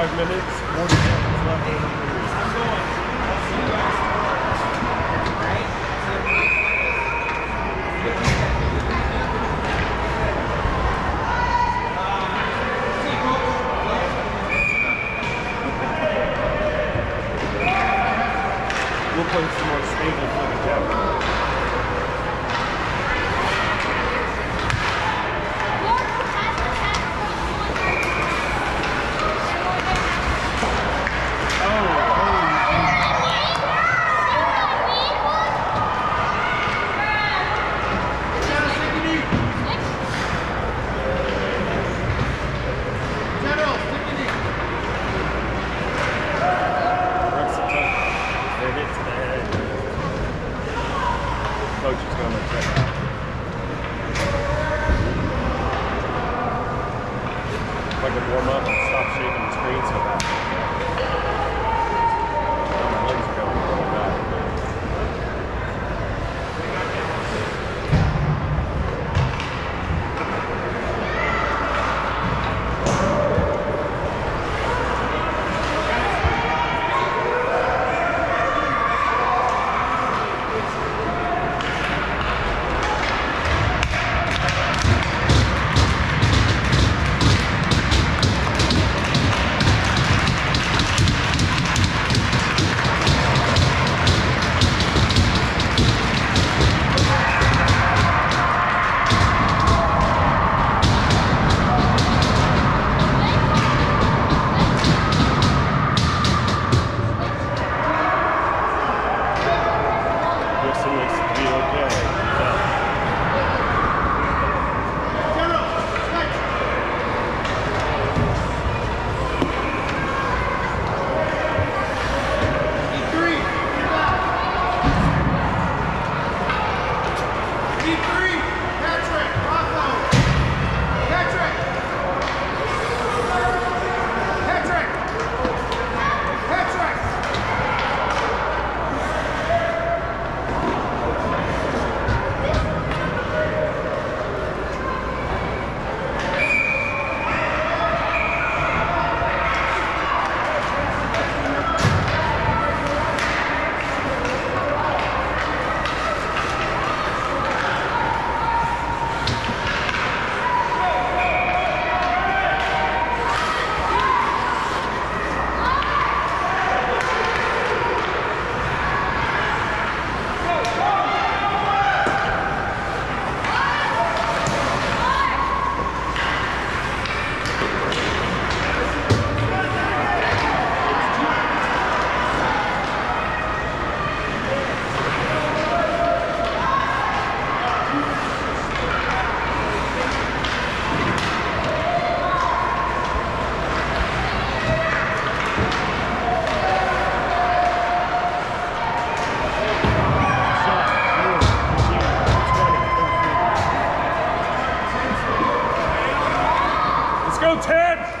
five minutes. Forty seconds left. We'll play some more stable footage after. go, Ted!